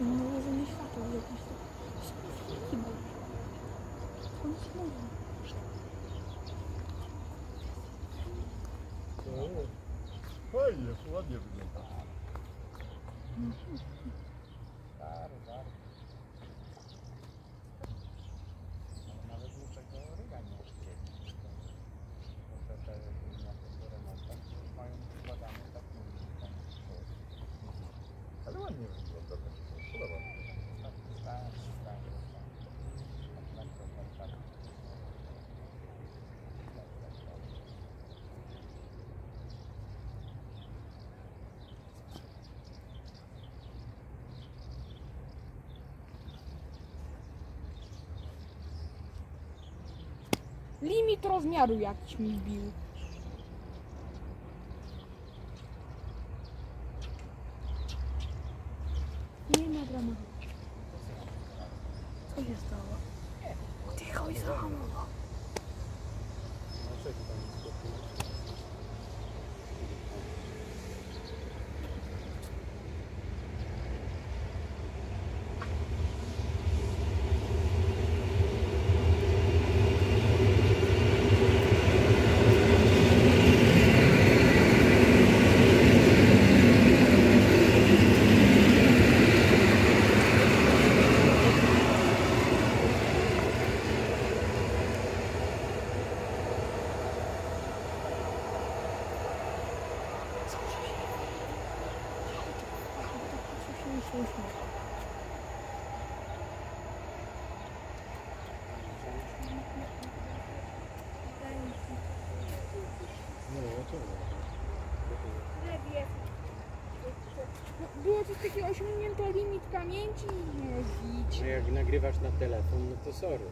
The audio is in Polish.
Ну него уже не счет уверен, что все ему. Он снова. Ой, я холодец. Limit rozmiaru jakiś mi wbił. Nie ma dramatu. Co się stało? Odjechał i zahamował. Dlaczego Było coś takiego osiągnięto limit pamięci i jeździć. No jak nagrywasz na telefon, no to sorry.